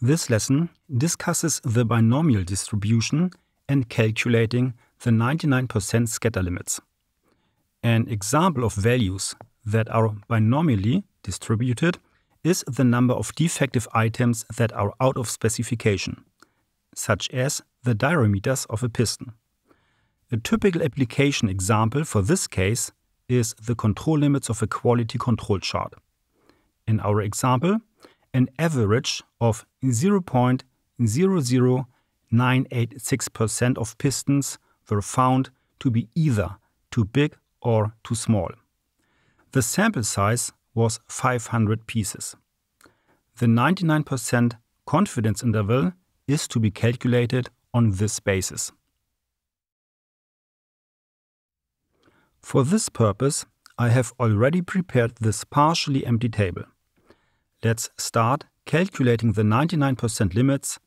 This lesson discusses the binomial distribution and calculating the 99% scatter limits. An example of values that are binomially distributed is the number of defective items that are out of specification, such as the diameters of a piston. A typical application example for this case is the control limits of a quality control chart. In our example, an average of 0.00986% of pistons were found to be either too big or too small. The sample size was 500 pieces. The 99% confidence interval is to be calculated on this basis. For this purpose, I have already prepared this partially empty table. Let's start calculating the 99% limits,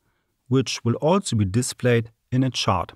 which will also be displayed in a chart.